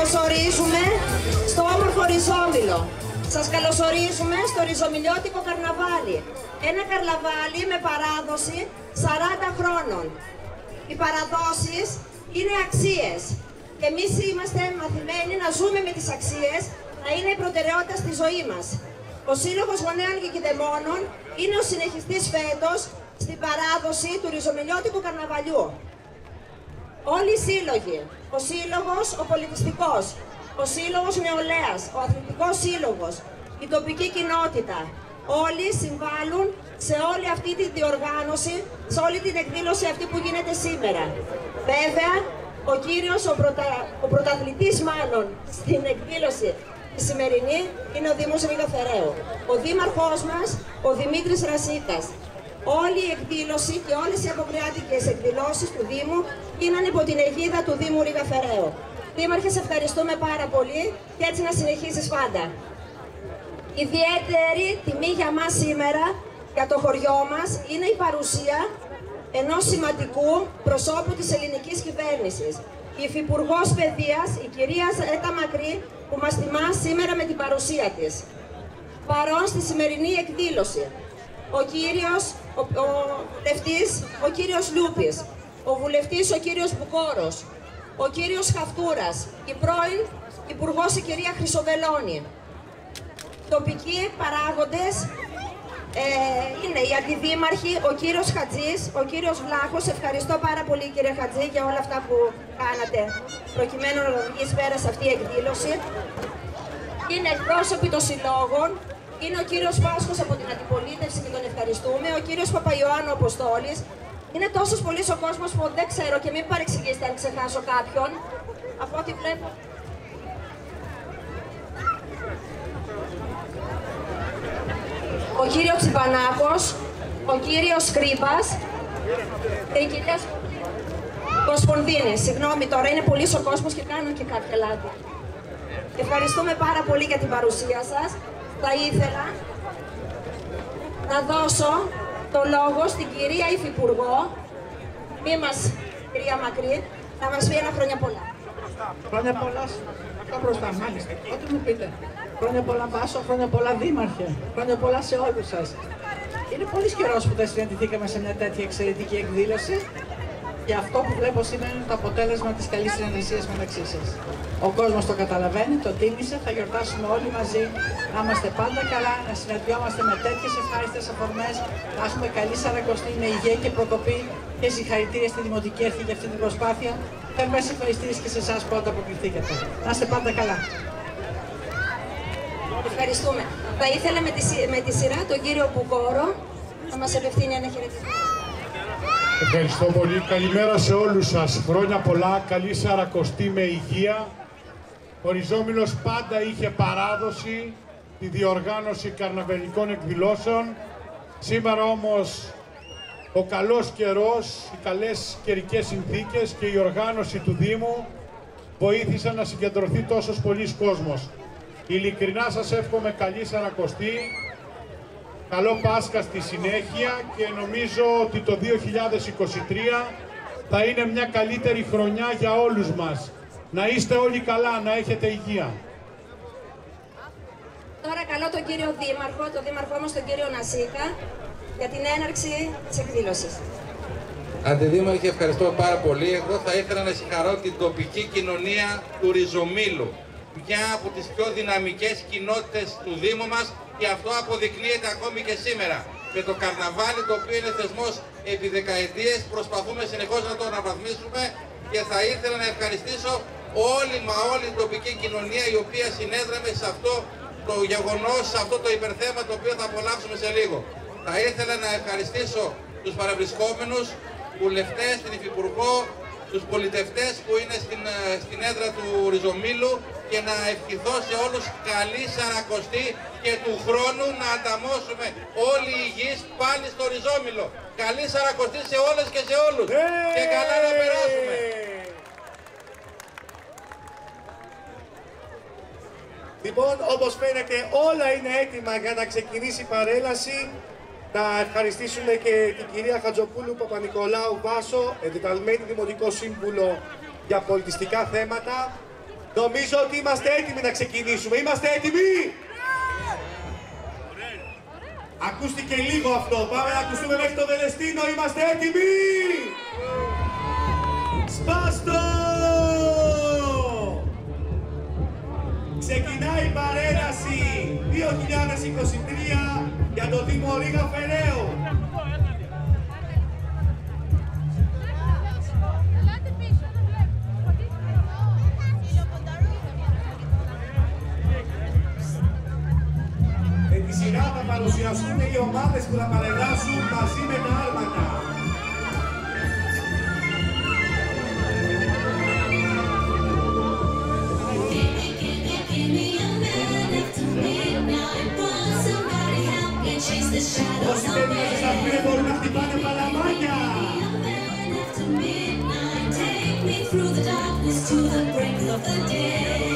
καλωσορίζουμε στο όμορφο Ριζόμιλο. Σας καλωσορίζουμε στο Ριζομιλιώτικο Καρναβάλι. Ένα καρναβάλι με παράδοση 40 χρόνων. Οι παραδόσεις είναι αξίες. Και εμείς είμαστε μαθημένοι να ζούμε με τις αξίες, να είναι η προτεραιότητα στη ζωή μας. Ο Σύλλογος Γονέων και Κηδεμόνων είναι ο συνεχιστής φέτος στην παράδοση του Ριζομιλιώτικου Καρναβαλιού. Όλοι οι σύλλογοι, ο Σύλλογος ο Πολιτιστικός, ο Σύλλογος Νεολαίας, ο Αθλητικός Σύλλογος, η τοπική κοινότητα, όλοι συμβάλλουν σε όλη αυτή τη διοργάνωση, σε όλη την εκδήλωση αυτή που γίνεται σήμερα. Βέβαια, ο κύριος, ο, πρωτα... ο πρωταθλητής μάλλον στην εκδήλωση τη σημερινή είναι ο Δήμος Ρίγα Ο δήμαρχός μας, ο Δημήτρης Ρασίτας. Όλη η εκδήλωση και όλες οι αποκριάτικες εκδηλώσεις του Δήμου γίνανε υπό την αιγίδα του Δήμου Ρίγα Φεραίου. Δήμαρχε, σε ευχαριστούμε πάρα πολύ και έτσι να συνεχίσεις πάντα. Ιδιαίτερη τιμή για μας σήμερα, για το χωριό μας, είναι η παρουσία ενός σημαντικού προσώπου της ελληνικής κυβέρνησης. Η Υφυπουργός Παιδείας, η κυρία Έτα Μακρύ, που μας τιμά σήμερα με την παρουσία της. Παρόν στη σημερινή εκδήλωση, ο κύριος, ο, ο βουλευτής, ο κύριος Λούπης, ο βουλευτής ο κύριος Μπουκόρος, ο κύριος Χαυτούρας, η πρώην Υπουργός η κυρία Χρυσοβελώνη. Τοπικοί παράγοντες ε, είναι οι αντιδήμαρχοι, ο κύριος Χατζής, ο κύριος Βλάχος. Ευχαριστώ πάρα πολύ κύριε Χατζή για όλα αυτά που κάνατε προκειμένου να βγεις πέρα σε αυτή η εκδήλωση. Είναι εκπρόσωποι των συλλόγων, είναι ο κύριος Πάσχος από την αντιπολίτευση και τον ευχαριστούμε, ο κύριος Παπαϊωάννου Αποστόλης. Είναι τόσος πολύ ο κόσμος που δεν ξέρω και μην παρεξηγήσετε αν ξεχάσω κάποιον. Από ό,τι βλέπω ο κύριος Τσιπανάκος, ο κύριος Σκρίπας και η κυρία Κοσπονδίνη. Συγγνώμη τώρα, είναι πολύ ο κόσμος και κάνω και κάποια λάθη. Ευχαριστούμε πάρα πολύ για την παρουσία σας. Θα ήθελα να δώσω το λόγο στην κυρία Υφυπουργό, μη μας, κυρία Μακρύ, να μας πει ένα χρόνια πολλά. Χρόνια πολλά, αυτά μπροστά, μάλιστα. Ό,τι μου πείτε. Χρόνια πολλά Βάσο, χρόνια πολλά Δήμαρχε, χρόνια πολλά σε όλους σας. Είναι πολύ καιρός που δεν συναντηθήκαμε σε μια τέτοια εξαιρετική εκδήλωση και αυτό που βλέπω σήμερα είναι το αποτέλεσμα της καλής συνεργασίας μεταξύ σας. Ο κόσμος το καταλαβαίνει, το τίμησε, θα γιορτάσουμε όλοι μαζί, να είμαστε πάντα καλά, να συναντιόμαστε με τέτοιες ευχάριστες αφορμές, να έχουμε καλή σαρακοστή με υγεία και προκοπή και συγχαρητήρια στη Δημοτική Αρχή για αυτή την προσπάθεια. Θερμές ευχαριστήσεις και σε εσάς που ανταποκριθήκατε. Να είστε πάντα καλά. Ευχαριστούμε. Θα ήθελα με τη, με τη σειρά τον κύριο Μπουκόρο να μας απευθύνει ένα χαιρετισμό. Ευχαριστώ πολύ. Καλημέρα σε όλους σας. Χρόνια πολλά, καλή σαρακοστή με υγεία. Ο Ριζόμιλος πάντα είχε παράδοση τη διοργάνωση καρναβελικών εκδηλώσεων. Σήμερα όμως ο καλός καιρός, οι καλές καιρικές συνθήκες και η οργάνωση του Δήμου βοήθησαν να συγκεντρωθεί τόσος πολλής κόσμος. Ειλικρινά σας εύχομαι καλή Σαρακοστή, καλό Πάσχα στη συνέχεια και νομίζω ότι το 2023 θα είναι μια καλύτερη χρονιά για όλους μας. Να είστε όλοι καλά, να έχετε υγεία. Τώρα καλώ τον κύριο Δήμαρχο, τον Δήμαρχό μας τον κύριο Νασίκα, για την έναρξη της εκδήλωσης. Αντιδήμαρχε, ευχαριστώ πάρα πολύ. Εγώ θα ήθελα να συγχαρώ την τοπική κοινωνία του Ριζομήλου μια από τις πιο δυναμικές κοινότητες του Δήμου μας και αυτό αποδεικνύεται ακόμη και σήμερα. Με το καρναβάλι το οποίο είναι θεσμός επί δεκαετίες προσπαθούμε συνεχώς να το αναβαθμίσουμε και θα ήθελα να ευχαριστήσω όλη μα όλη την τοπική κοινωνία η οποία συνέδραμε σε αυτό το γεγονός, σε αυτό το υπερθέμα το οποίο θα απολαύσουμε σε λίγο. Θα ήθελα να ευχαριστήσω τους παραβρισκόμενους, βουλευτές, την Υφυπουργό, τους πολιτευτές που είναι στην, ε, στην έδρα του Ριζομήλου και να ευχηθώ σε όλους καλή σαρακοστή και του χρόνου να ανταμώσουμε όλοι οι υγιείς πάλι στο Ριζόμηλο. Καλή σαρακοστή σε όλες και σε όλους και καλά να περάσουμε. Λοιπόν, όπως φαίνεται όλα είναι έτοιμα για να ξεκινήσει η παρέλαση. Να ευχαριστήσουμε και την κυρία Χατζοπούλου Παπα-Νικολάου Βάσο, εντεταλμένη Δημοτικό Σύμβουλο για πολιτιστικά θέματα. Νομίζω ότι είμαστε έτοιμοι να ξεκινήσουμε. Είμαστε έτοιμοι! Ακούστηκε λίγο αυτό. Πάμε να ακουστούμε μέχρι το Βελεστίνο. Είμαστε έτοιμοι! Σπάστο! Ξεκινάει η παρέλαση 2023 για το Δήμο Ρίγα Φεραίους. Παρουσιαστούν οι ομάδες που θα παρελάσουν μαζί με τα άρματα. Όσοι δεν σας ακούνε μπορούν να χτυπάνε παλαμάκια. Through the darkness to the break of the day.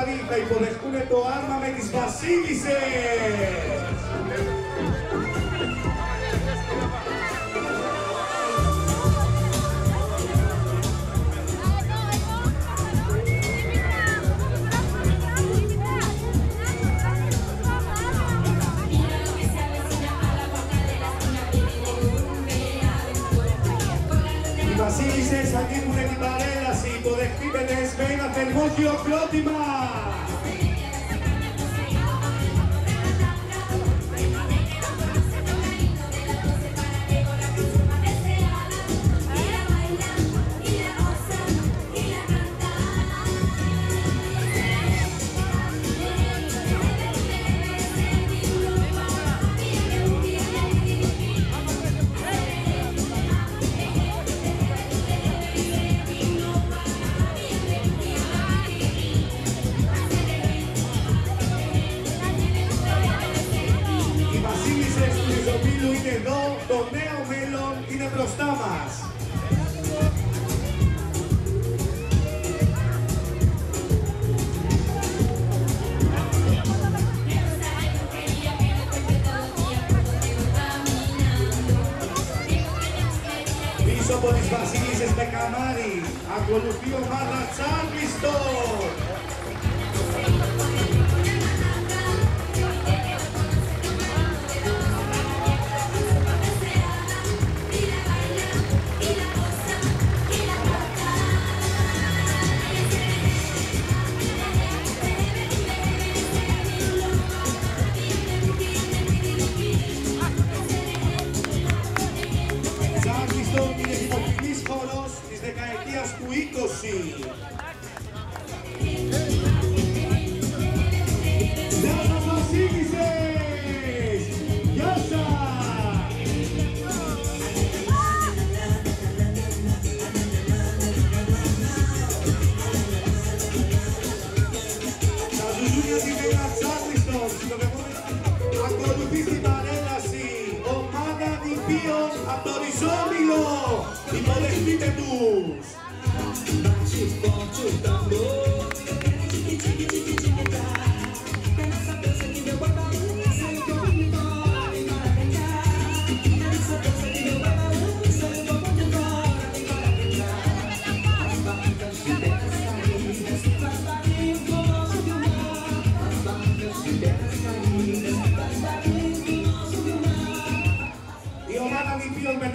Ψιλοπόδαροι θα υποδεχτούν το άρμα με τις βασίλισσες. Με ένα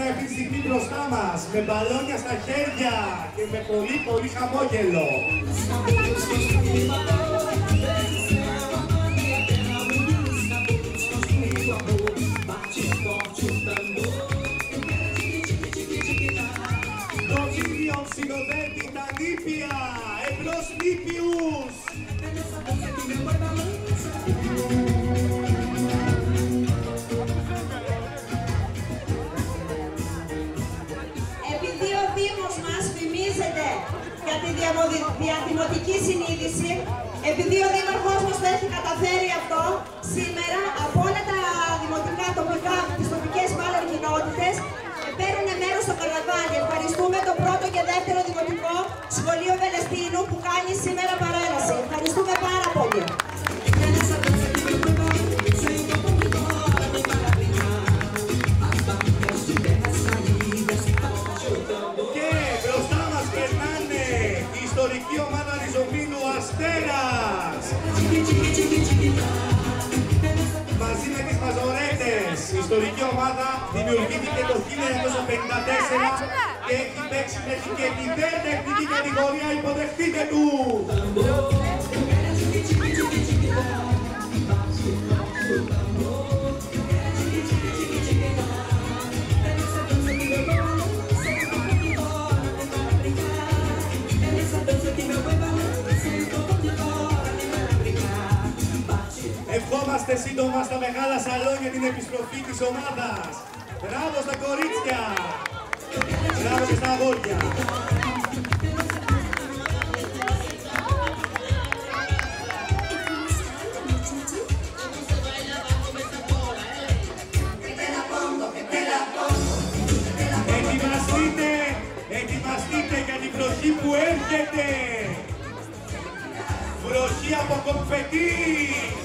αυτή τη στιγμή μπροστά μας με μπαλόνια στα χέρια και με πολύ πολύ χαμόγελο. διαδημοτική συνείδηση, επειδή ο Δήμαρχός μας το έχει καταφέρει αυτό, σήμερα από όλα τα δημοτικά τοπικά, τις τοπικές μάλλον κοινότητες, παίρνουν μέρος στο καρναβάλι. Ευχαριστούμε το πρώτο και δεύτερο δημοτικό σχολείο Βελεστίνου που κάνει σήμερα παρέλαση. Ευχαριστούμε πάρα πολύ. Αστέρας. Μαζί με τις Μαζορέτες, η ιστορική ομάδα δημιουργήθηκε το 1954 και έχει παίξει μέχρι και τη δεύτερη εθνική κατηγορία, υποδεχτείτε του! Ευχόμαστε σύντομα στα μεγάλα σαλόνια την επιστροφή της ομάδας. Μπράβο στα κορίτσια! Μπράβο και στα αγόρια! Ετοιμαστείτε, ετοιμαστείτε για την βροχή που έρχεται. Βροχή από κομφετή.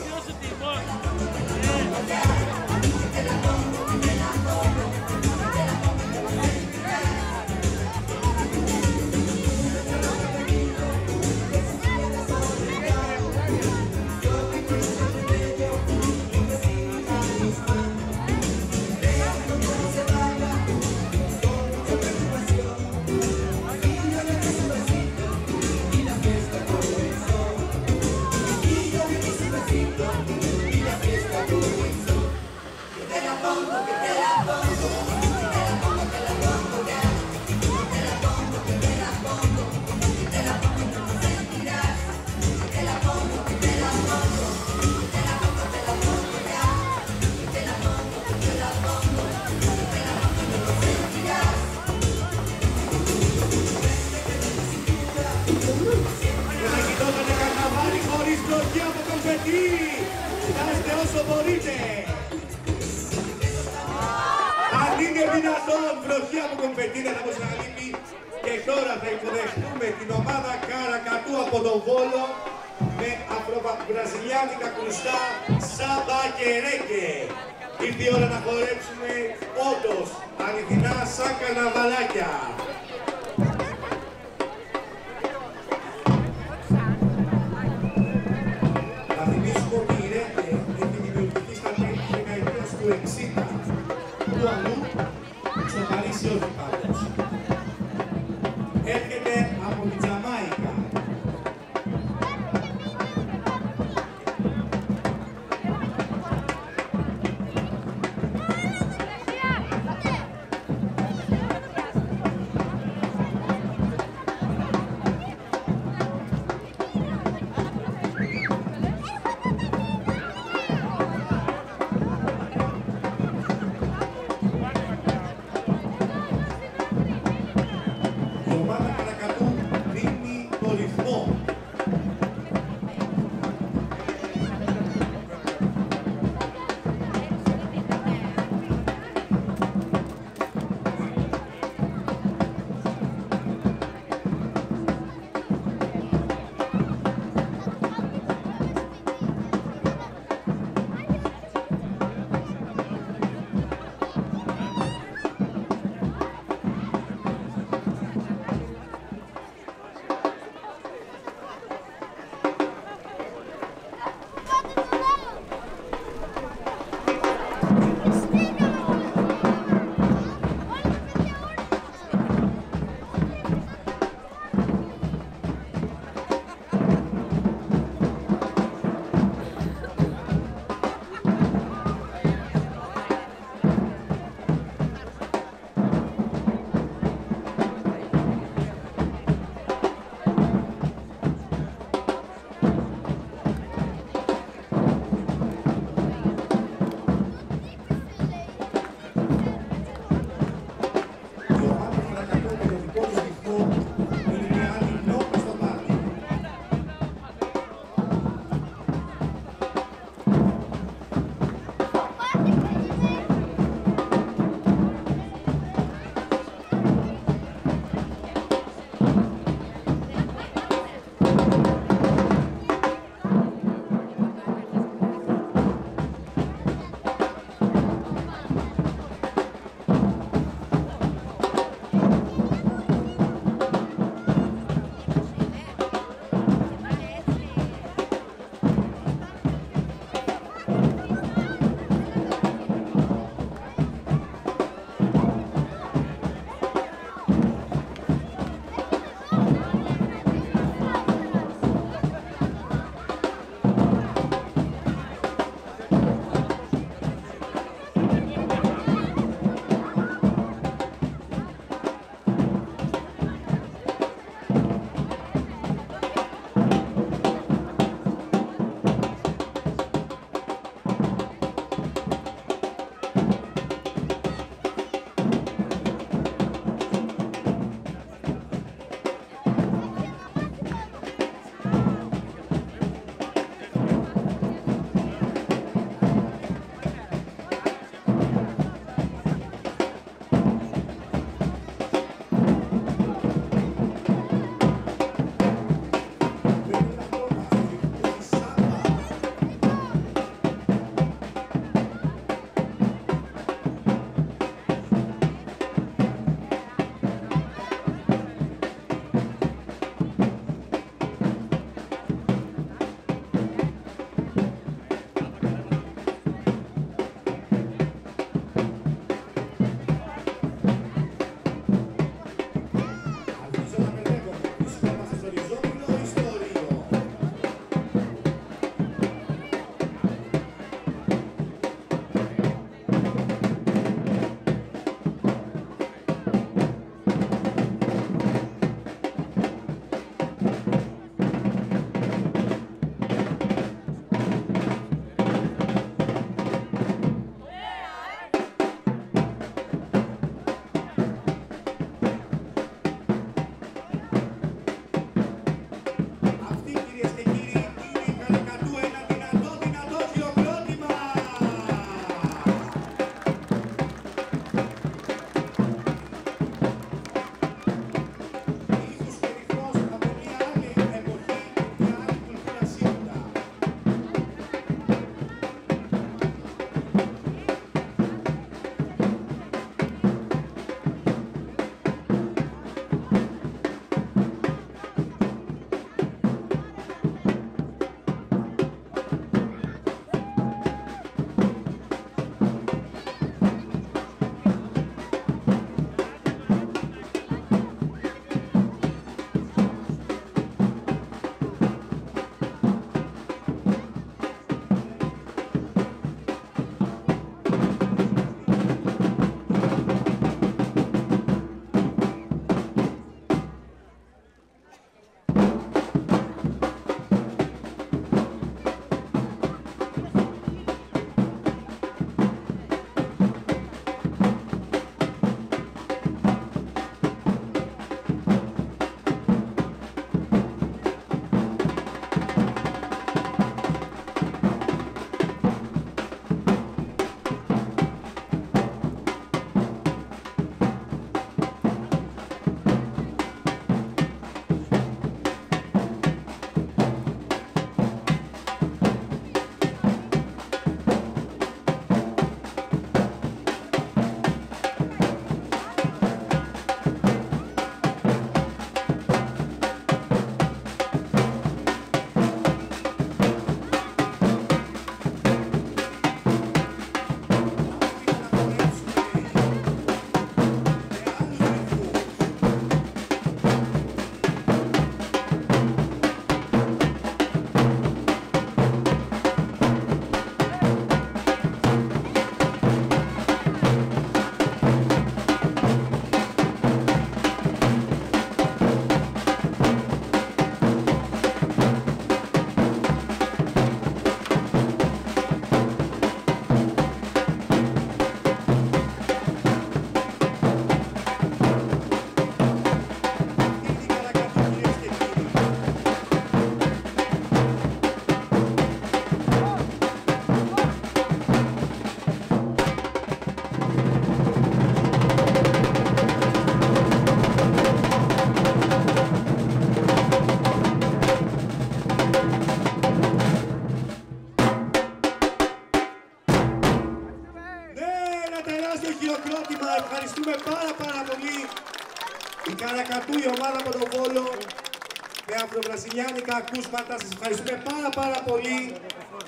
Πολύ.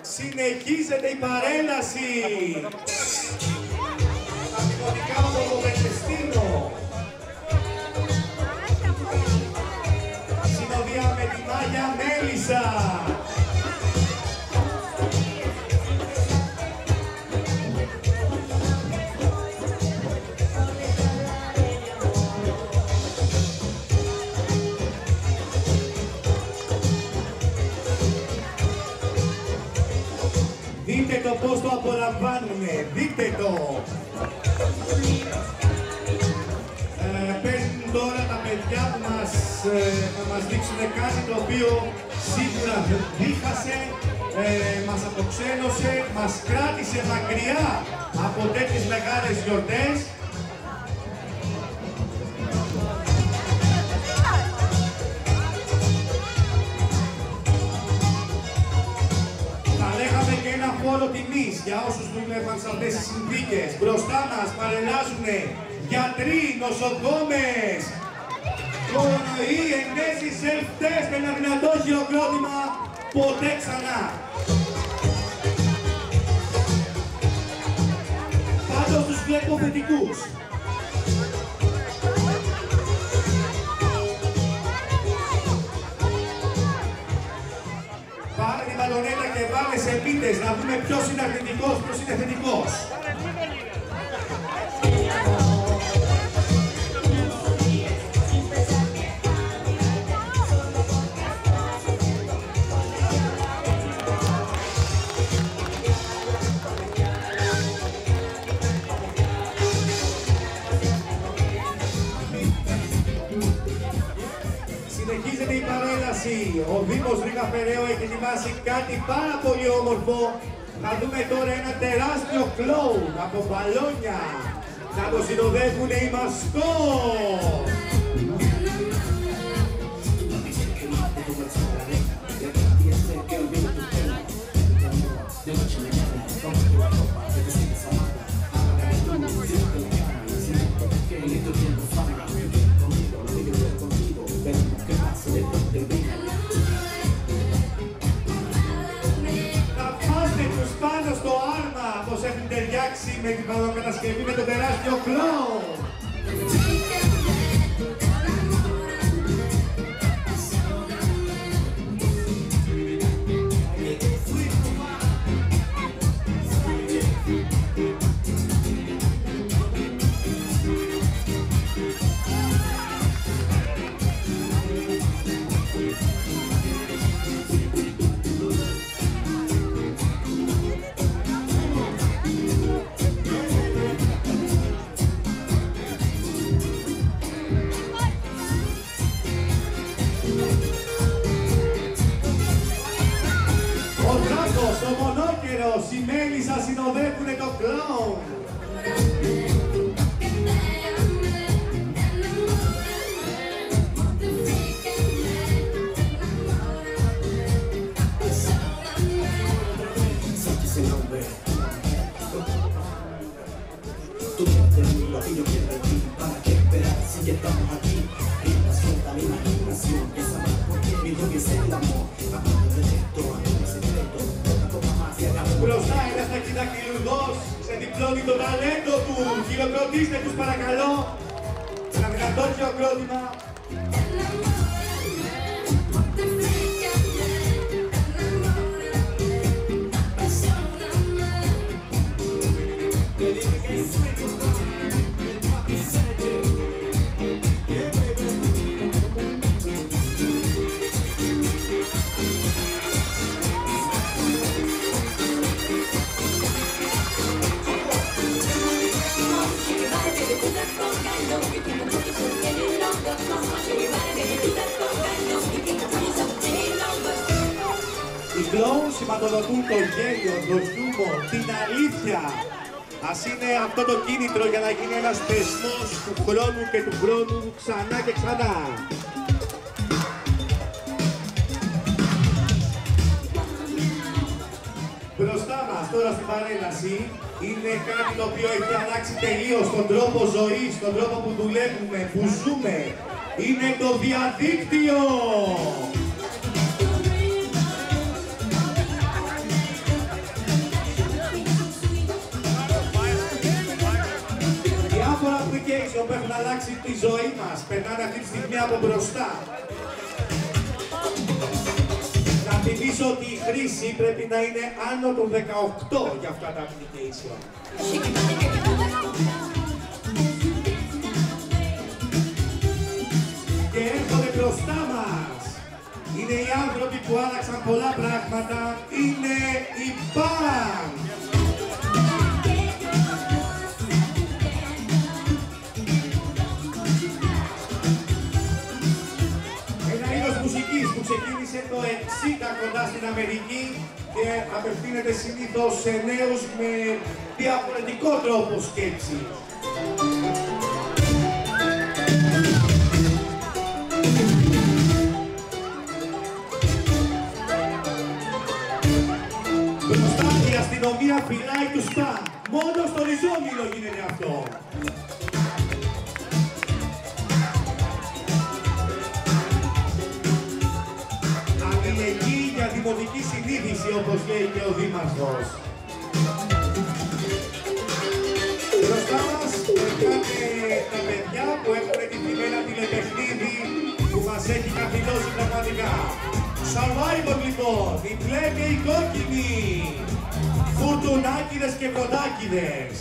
Συνεχίζεται η παρέλαση. Μας αποξένωσε, μας κράτησε μακριά από τέτοιες μεγάλες γιορτές. Θα λέγαμε και ένα φόρο τιμής για όσους δούλευαν σε αυτές τις συνθήκες. Μπροστά μας παρελάζουν γιατροί, νοσοκόμες, κορονοϊοί, ενέσεις, self-test, ένα δυνατό χειροκρότημα, ποτέ ξανά. Πάντως τους βλέπω θετικούς. Πάρε την μπαλονέτα και βάλε σε πίτες να δούμε ποιος είναι αρνητικός, ποιος είναι θετικός. Η παρέλαση. Ο Δήμος Ρίγα Φεραίο έχει ετοιμάσει κάτι πάρα πολύ όμορφο. Θα δούμε τώρα ένα τεράστιο κλόουν από μπαλόνια. Θα το συνοδεύουν οι μασκότ. Ταιριάξει με την παροκατασκευή με το τεράστιο κλόουν. Η Μέλισσα συνοδεύουνε το κλόουν. Tú αυτό το κίνητρο για να γίνει ένας θεσμός του χρόνου και του χρόνου ξανά και ξανά. Μπροστά μας τώρα στην παρέλαση είναι κάτι το οποίο έχει αλλάξει τελείως τον τρόπο ζωής, τον τρόπο που δουλεύουμε, που ζούμε. Είναι το διαδίκτυο! Application που έχουν αλλάξει τη ζωή μας, περνάνε αυτή τη στιγμή από μπροστά. Να θυμίσω ότι η χρήση πρέπει να είναι άνω των 18 για αυτά τα application. Και έρχονται μπροστά μας. Είναι οι άνθρωποι που άλλαξαν πολλά πράγματα. Είναι οι BAM! Ξεκίνησε το 60 κοντά στην Αμερική και απευθύνεται συνήθως σε νέους με διαφορετικό τρόπο σκέψης. Μπροστά η αστυνομία φυλάει τους σπα. Μόνο στο ριζόμιλο γίνεται αυτό. Δημοτική συνείδηση, όπως λέει και ο Δήμαρχος. Μπροστά μας είναι τα παιδιά που έχουν ετοιμημένα τηλεπαιχνίδι που μας έχει καθυλώσει πραγματικά. Survivor λοιπόν, η μπλε και η κόκκινη. Φουρτουνάκιδες και κοντάκιδες.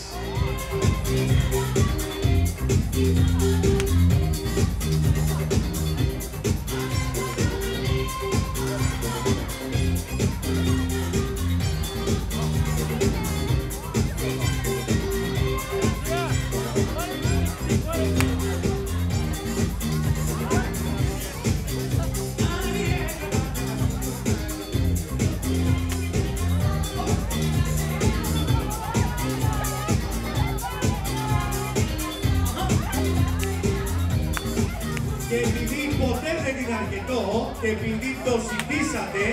Και επειδή το ζητήσατε,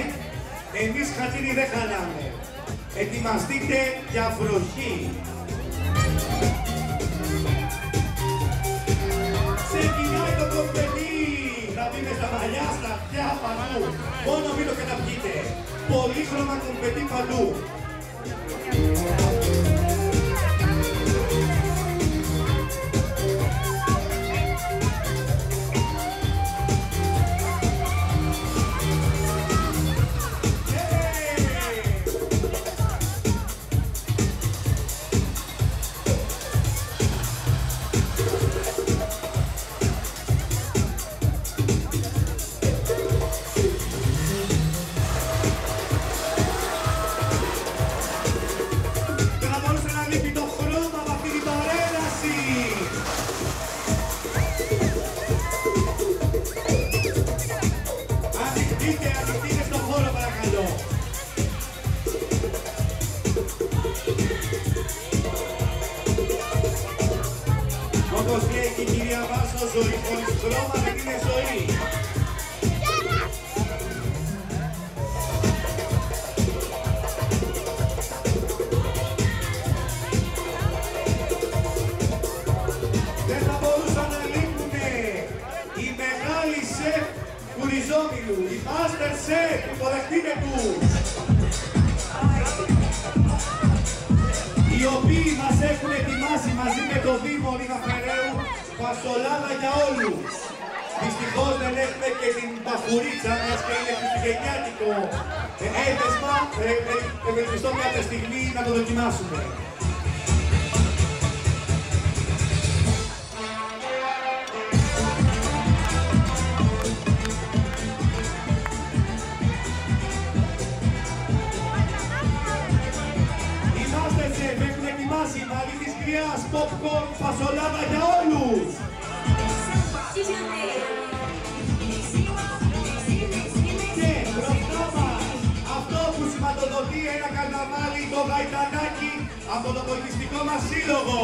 εμείς χατήρι δεν χαλάμε. Ετοιμαστείτε για βροχή. Ξεκινάει το κομπετί! Θα μπει με στα μαλλιά, στα αυτιά, παντού. Μόνο μην το καταπιείτε. Πολύχρωμα κομπετί παντού. Ριζόμιλου, οι master chef, υποδεχτείτε τους. Οι οποίοι μας έχουν ετοιμάσει μαζί με το Δήμο Λίγα Φεραίου φασολάδα για όλους. Δυστυχώς δεν έχουμε και την παχουρίτσα μας και είναι χριστουγεννιάτικο έπεσμα. Ε, ε, Ευελπιστώ κάποια στιγμή να το δοκιμάσουμε. Μαλλί της κρυάς, popcorn, φασολάδα για όλους. Και μπροστά μας, αυτό που σηματοδοτεί ένα καρναβάλι, το γαϊτανάκι από το πολιτιστικό μας σύλλογο.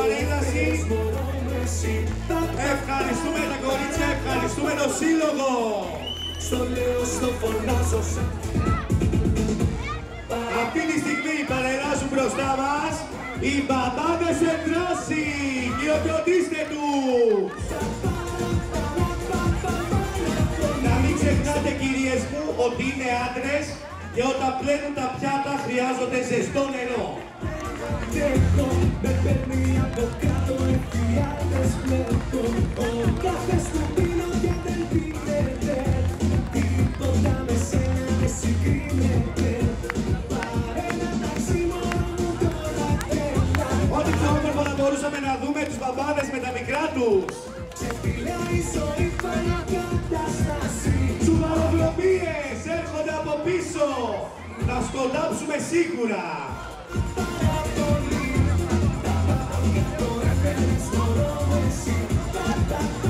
Παρέλαση. Ευχαριστούμε τα κορίτσια, ευχαριστούμε το Σύλλογο. Στο λέω, στο φωνάζω σαν Αυτή τη στιγμή παρελάσουν μπροστά μας οι μπαμπάδες σε δράση. Χειροκροτήστε τους. Να μην ξεχνάτε κυρίες μου ότι είναι άντρες και όταν πλένουν τα πιάτα χρειάζονται ζεστό νερό. Έχω, με παίρνει από κάτω εφιάλτες βλέπω Ο καφές του πίνω και δεν πίνεται Τίποτα με σένα δεν συγκρίνεται Πάρε ένα ταξί μόνο μου τώρα έλα Ό,τι πιο όμορφο θα μπορούσαμε να δούμε τους μπαμπάδες με τα μικρά τους. Ξεφυλάει η ζωή κατάσταση Τσουβαλοδρομίες έρχονται από πίσω. Να σκοντάψουμε σίγουρα. Solo me siento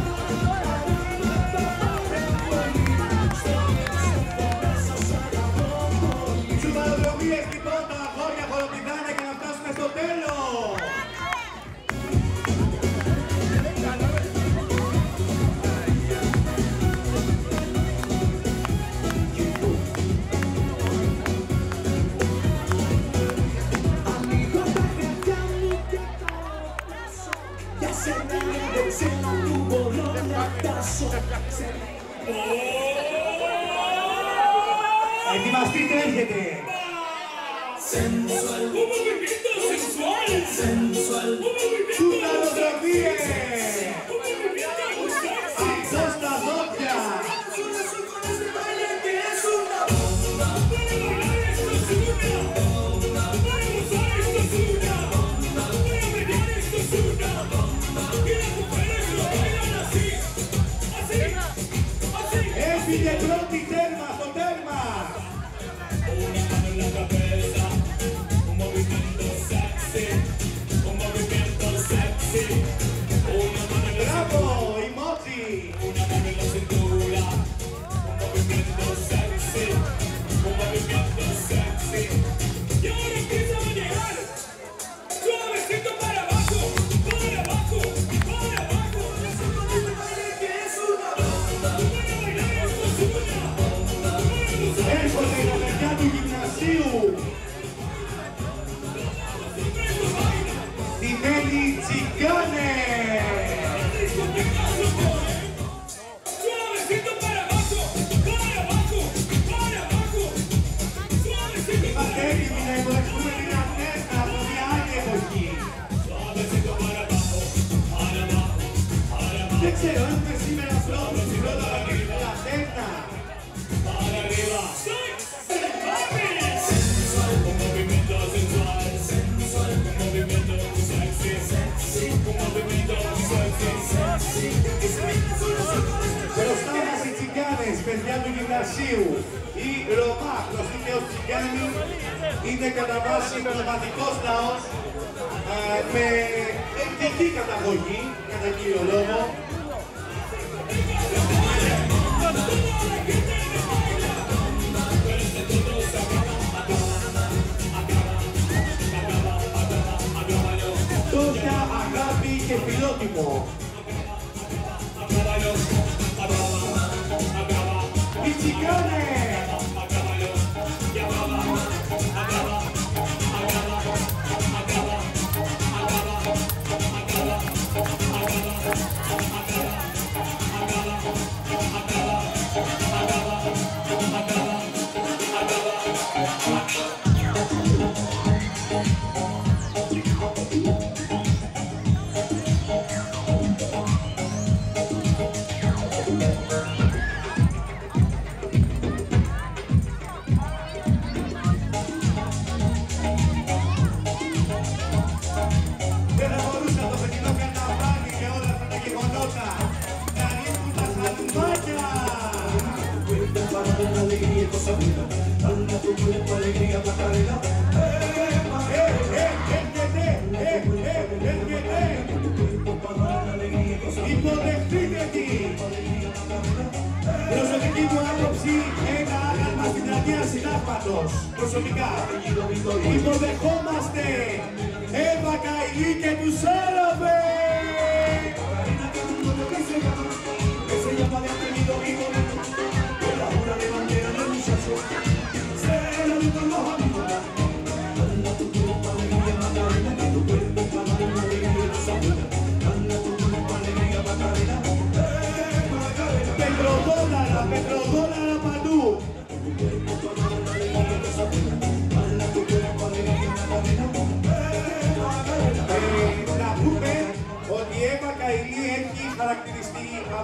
γυμνασίου. Γυμνασίου. Η Ρωμά, γνωστή και ως τσιγκάνη, είναι κατά βάση πνευματικός λαός ε, με εθνική καταγωγή, κατά κύριο λόγο. Τόσα αγάπη και φιλότιμο. Οι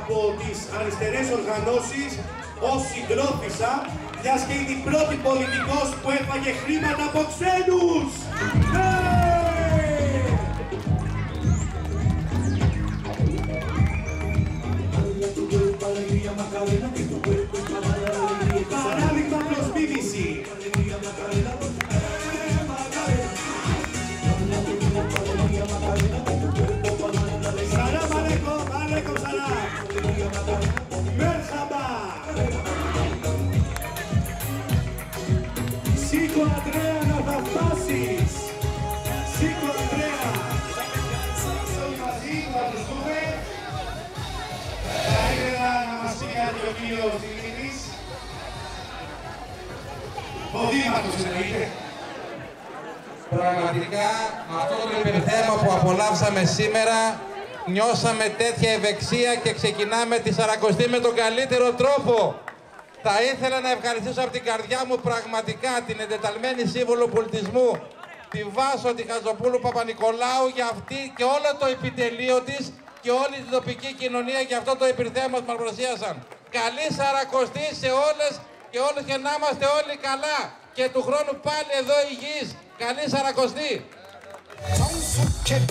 από τις αριστερές οργανώσεις ως συντρόφισσα, μιας και είναι η πρώτη πολιτικός που έφαγε χρήματα από ξένους. Ο κύριος Δηλίνης. Ποδήματος εννοείται. Πραγματικά αυτό το υπερθέμα που απολαύσαμε σήμερα νιώσαμε τέτοια ευεξία και ξεκινάμε τη Σαρακοστή με τον καλύτερο τρόπο. Θα ήθελα να ευχαριστήσω από την καρδιά μου πραγματικά την εντεταλμένη σύμβολο πολιτισμού, τη Βάσο τη Χαζοπούλου Παπα-Νικολάου για αυτή και όλο το επιτελείο της και όλη την τοπική κοινωνία για αυτό το επιθέμα που μας παρουσίασαν. Καλή Σαρακοστή σε όλες και όλους και να είμαστε όλοι καλά και του χρόνου πάλι εδώ υγιείς. Καλή Σαρακοστή!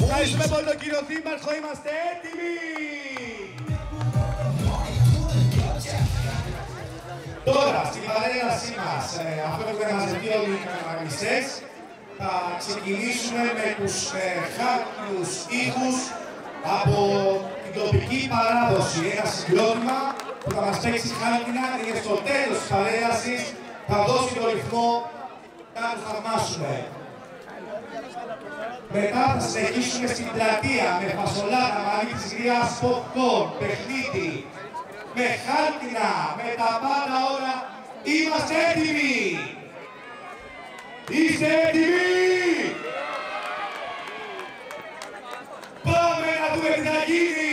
Ευχαριστούμε πολύ τον κύριο Δήμαρχο, είμαστε έτοιμοι! Τώρα, στην παρέλασή μας, ε, αφού έχουμε μαζευτεί όλοι οι κανονιστές, θα ξεκινήσουμε με τους ε, χάρτινους ήχους από την τοπική παράδοση. Ένα συγκρότημα που θα μας παίξει χάλκινα και στο τέλος της παρέλασης θα δώσει το ρυθμό να τους θαυμάσουμε. Μετά θα συνεχίσουμε στην πλατεία με φασολάτα, μαλλί της γριάς, popcorn, παιχνίδι, με χάλκινα, με τα πάντα όλα. Είμαστε έτοιμοι! Είστε έτοιμοι! Πάμε να δούμε τι θα γίνει!